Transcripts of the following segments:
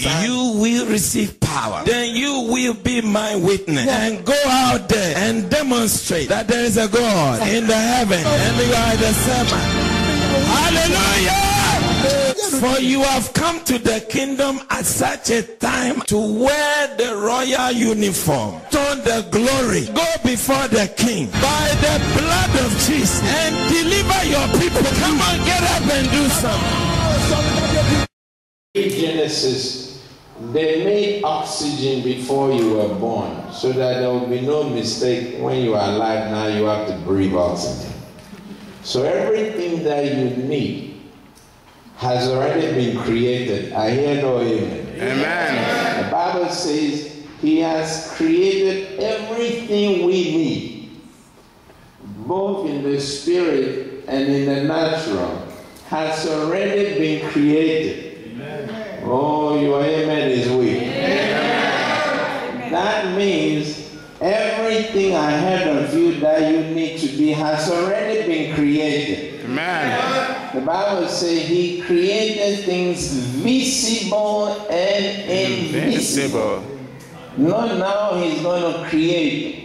you will receive power. Then you will be my witness and go out there and demonstrate that there is a God in the heaven and you are the servant. Hallelujah! For you have come to the kingdom at such a time to wear the royal uniform, turn the glory, go before the king by the blood of Jesus and deliver your people. Come on, get up and do something. Genesis, they made oxygen before you were born so that there will be no mistake when you are alive now you have to breathe oxygen. So everything that you need has already been created. I hear no amen. Amen. The Bible says he has created everything we need, both in the spirit and in the natural, has already been created. Amen. Oh, your amen is weak. That means everything ahead of you that you need to be has already been created. Amen. The Bible says he created things visible and invisible. Invincible. Not now he's going to create them.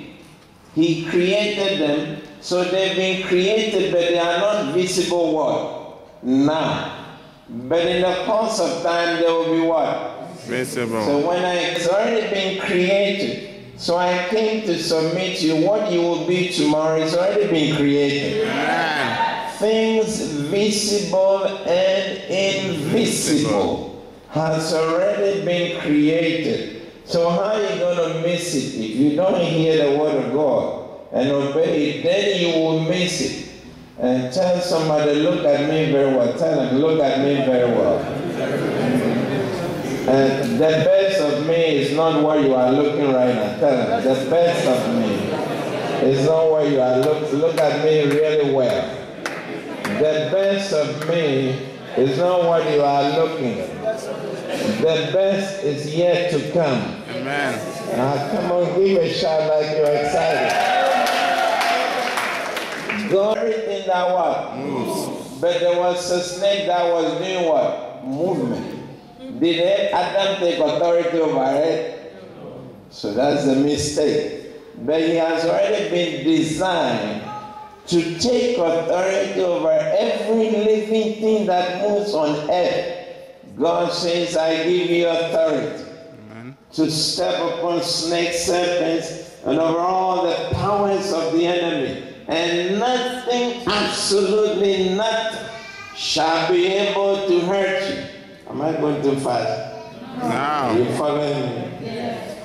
He created them, so they've been created, but they are not visible what? Now. But in the course of time, there will be what? Visible. So when I, it's already been created, so I came to submit to you what you will be tomorrow. It's already been created. Amen. Things visible and invisible has already been created. So how are you going to miss it if you don't hear the word of God and obey it? Then you will miss it. And tell somebody, look at me very well. Tell them, look at me very well. And the best of me is not where you are looking right now. Tell them, the best of me is not where you are. Look, look at me really well. The best of me is not what you are looking. The best is yet to come. Amen. Now, come on, give a shout like you're excited. God, everything that what? Moves. But there was a snake that was doing what? Movement. Did Adam take authority over it? So that's the mistake. But he has already been designed to take authority over every living thing that moves on earth. God says, I give you authority Amen. to step upon snakes, serpents, and over all the powers of the enemy. And nothing, absolutely nothing, shall be able to hurt you. Am I going too fast? Are Now. you following me? Yes.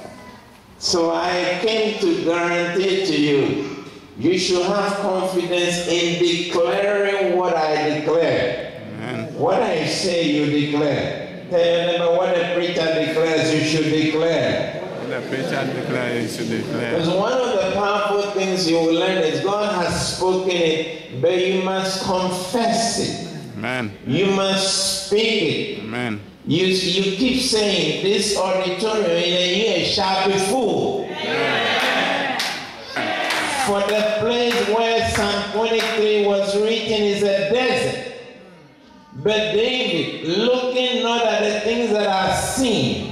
So I came to guarantee to you, you should have confidence in declaring what I declare. Amen. What I say, you declare. Tell your neighbor, what a preacher declares, you should declare. Preacher declare, should declare. Because one of the powerful things you will learn is God has spoken it, but you must confess it. Amen. You must speak it. Amen. You, you keep saying this auditorium in a year shall be full. For the place where Psalm 23 was written is a desert. But David, looking not at the things that are seen,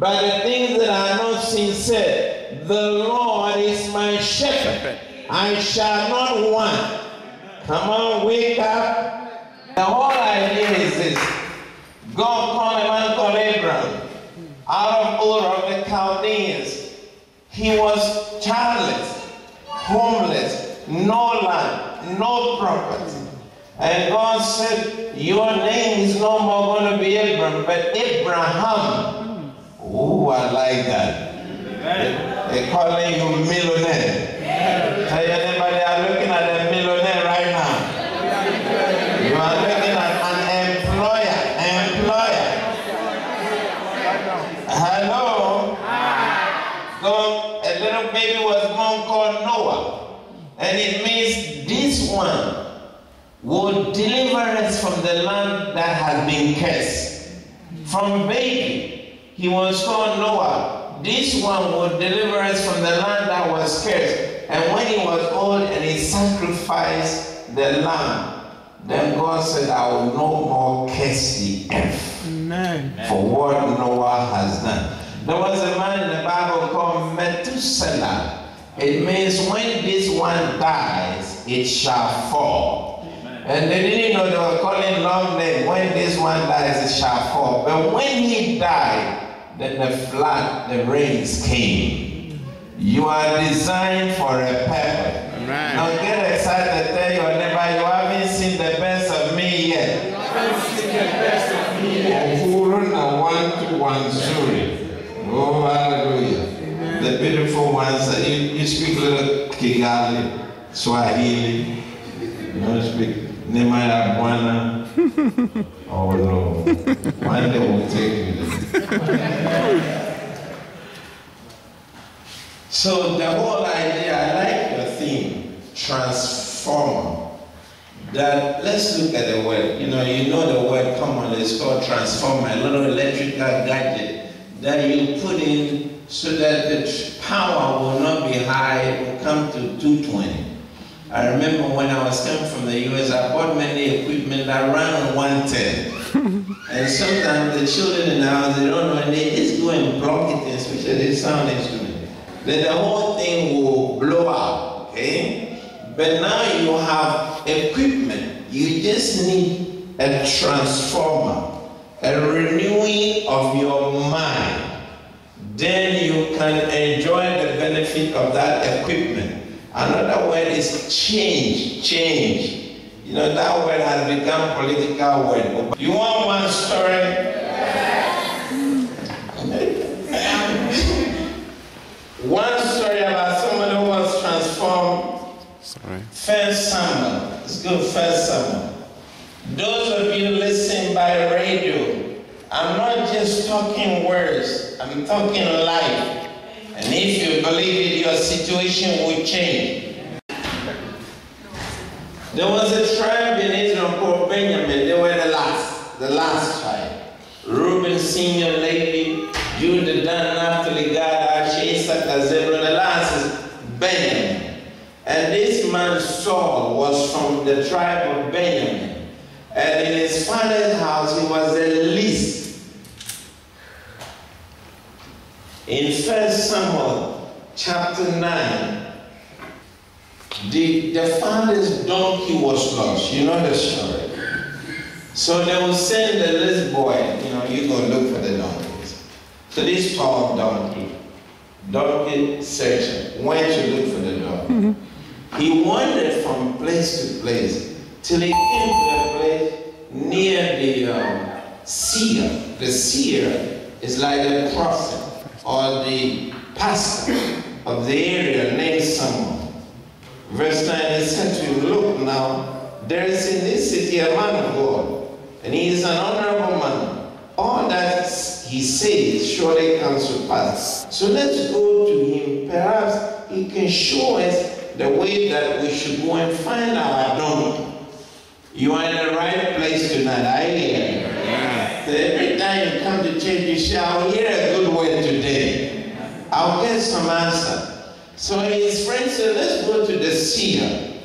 but the things that are not seen, said, The Lord is my shepherd. I shall not want. Come on, wake up. The whole idea is this. God called a man called Abraham out of Ur of the Chaldeans. He was childless, homeless, no land, no property. And God said, Your name is no more going to be Abram, but Abraham. Ooh, I like that. They- They're calling you millionaire. Tell your neighbor they are looking at a millionaire right now. You are looking at an employer. Employer. Hello. So a little baby was born called Noah. And it means this one will deliver us from the land that has been cursed. From baby, he was called Noah. This one will deliver us from the land that was cursed. And when he was old and he sacrificed the lamb, then God said, I will no more curse the earth. Amen. for what Noah has done. There was a man in the Bible called Methuselah. It means when this one dies, it shall fall. And they didn't know they were calling long name. When this one dies, it shall fall. But when he died, then the flood, the rains came. You are designed for a purpose. Amen. Now get excited, tell your neighbor, you haven't seen the best of me yet. You haven't Uhuru na one to one zuri. Oh, hallelujah. The beautiful ones, uh, you, you speak little Kigali, Swahili, you don't speak Nemaya Bwana. Oh no, one day we'll take you there. So the whole idea, I like your theme, transformer. That let's look at the word. You know, you know the word commonly it's called transformer, a little electrical gadget that you put in so that the power will not be high, it will come to 220. I remember when I was coming from the US, I bought many equipment that ran on 110. and sometimes the children in the house, they don't know, and they just go and block it, especially the sound instrument. Then the whole thing will blow out, okay? But now you have equipment. You just need a transformer, a renewing of your mind. Then you can enjoy the benefit of that equipment. Another word is change, change. You know, that word has become political word. You want one story? one story about somebody who was transformed Sorry. First Samuel. It's good, First Samuel. Those of you listening by radio, I'm not just talking words, I'm talking life. And if you believe it, your situation will change. There was a tribe in Israel called Benjamin. They were the last, the last tribe. Reuben, Simeon, Levi, Judah, Dan, Naphtali, Gad, Asher, Issachar, Zebulun. The last is Benjamin. And this man Saul was from the tribe of Benjamin. And in his father's house, he was the least. In 1 Samuel chapter 9, the, the father's donkey was lost. You know the story. So they will send the little boy, you know, you go look for the donkeys. So this tall donkey, donkey searcher, went to look for the donkey. He wandered from place to place till he came to a place near the um, seer. The seer is like a prophet or the pastor of the area named someone. Verse 9 it said to him, Look now, there is in this city a man of God, and he is an honorable man. All that he says surely comes to pass. So let's go to him. Perhaps he can show us the way that we should go and find our donkey. You are in the right place tonight. I hear. So every time you come to church, you say, I'll hear a good word today. I'll get some answer. So his friend said, let's go to the seer.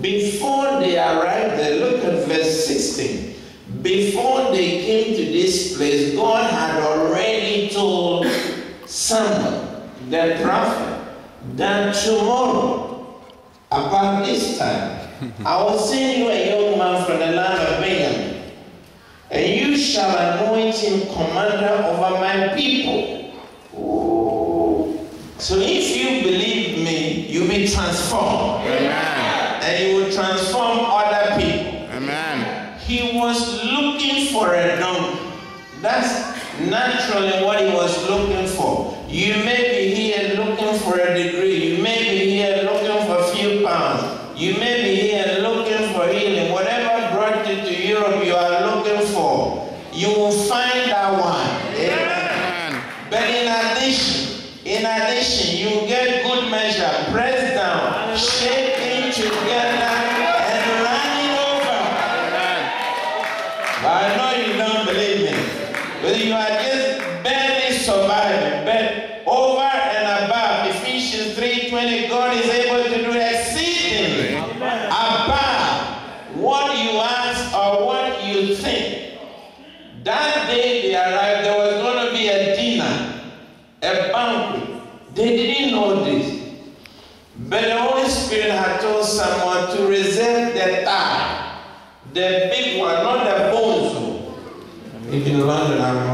Before they arrived there, look at verse 16. Before they came to this place, God had already told Samuel, the prophet, that tomorrow, about this time, I will send you a young man from the land of Benjamin, and you shall anoint him commander over my people. So if you believe me, you'll be transformed. Amen. And you will transform other people. Amen. He was looking for a donkey. That's naturally what he was looking for. You may be here looking for a degree. You may be here looking for a few pounds. You may be here looking for healing. Whatever brought you to Europe you are looking for, you will find that one. Amen. Amen. But in addition, in addition, you get good measure, pressed down, shaking together, and running over. Amen. But I know you don't believe me. Are barely surviving. But over and above Ephesians 3:20, God is able to do exceedingly above what you ask or what you think. the thigh. The big one, not the bones. oh. If in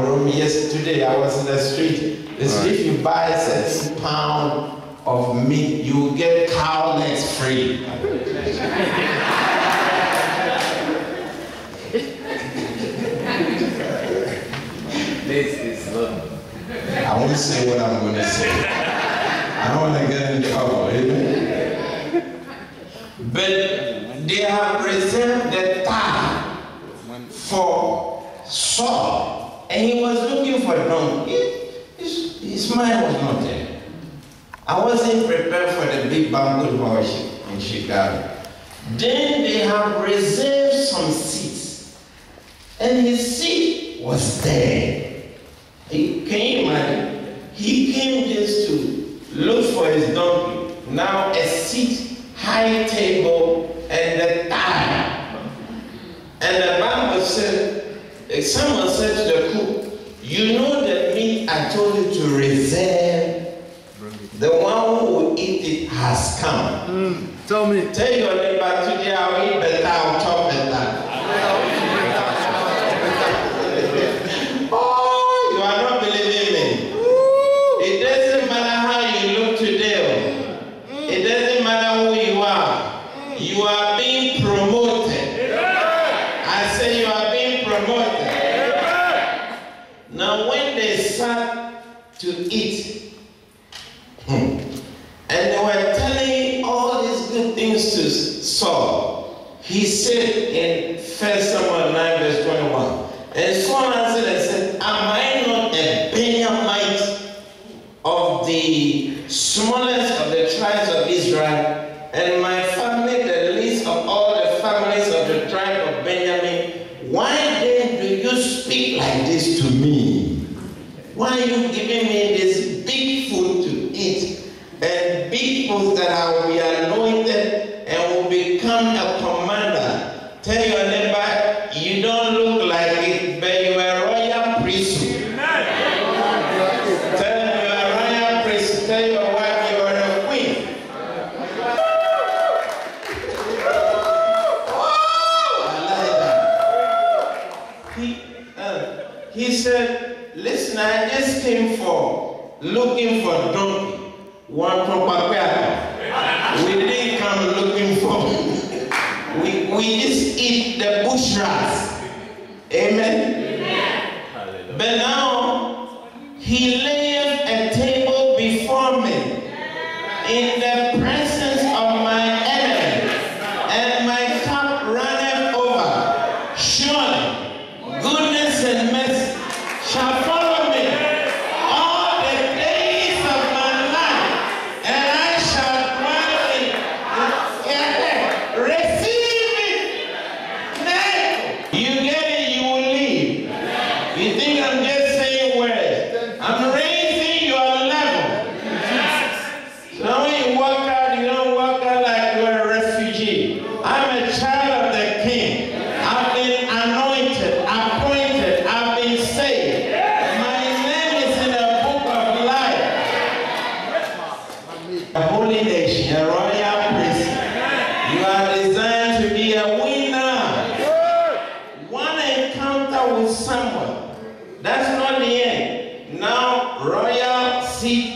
London, yesterday, I was in the street. The street you buy a pound of meat, you will get cow legs free. This is love. I won't say what I'm going to say. I don't want to get in trouble. Amen. But they have reserved the thigh for Saul, and he was looking for donkey. His, his mind was not there. I wasn't prepared for the big banquet hall in Chicago. Then they have reserved some seats, and his seat was there. He, you imagine? He came just to look for his donkey. Now a seat, high table, and a thigh. And the Bible said, someone said to the cook, you know the meat I told you to reserve. The one who will eat it has come. Tell me. Tell your neighbor today I'll eat better, I'll chop Now, when they sat to eat, hmm, and they were telling all these good things to Saul, he said in 1 Samuel 9, verse 21, and Saul answered and said, Am I this to me? Why are you giving me this big food to eat and big food that I will be anointed and will become a commander? Tell your neighbor, you don't look like it, but you are them royal priest. Tell your wife you are a queen. Oh, uh, he said, listen, I just came for looking for donkey. One proper pair. We didn't come looking for. We, we just eat the bush rats. Amen. But now he laid a table before me in the presence of my enemies, and my cup runneth over. Surely goodness and mercy shall follow me all the days of my life, and I shall dwell in yeah, receive it. Now, you get it, you will leave. You think I'm just saying words? I'm raising your level. Now when you walk out, you don't walk out like you're a refugee. I'm a child of the King. I've been anointed, appointed, I've been saved. My name is in the book of life. A holy nation, a royal priest. You are designed to be a winner. One encounter with someone. That's not the end. Now, royal seat,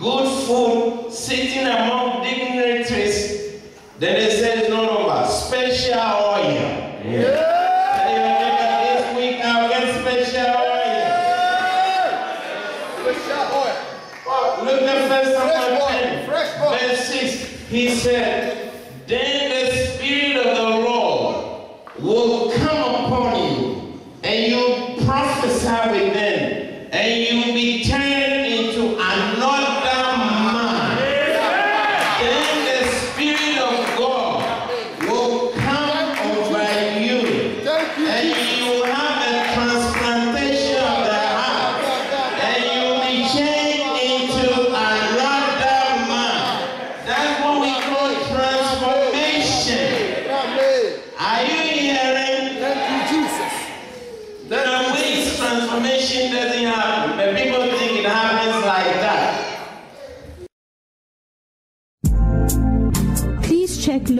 good food, sitting among dignitaries. Then they said it's not over. Special oil. Tell your neighbor this week I'll get special oil. Oh, Look at first Samuel 10, verse 6. He said, Then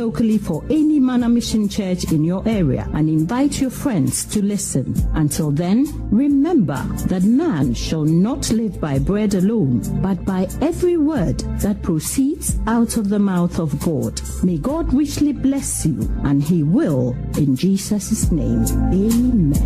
locally for any Manna Mission Church in your area and invite your friends to listen. Until then, remember that man shall not live by bread alone, but by every word that proceeds out of the mouth of God. May God richly bless you, and he will in Jesus' name. Amen.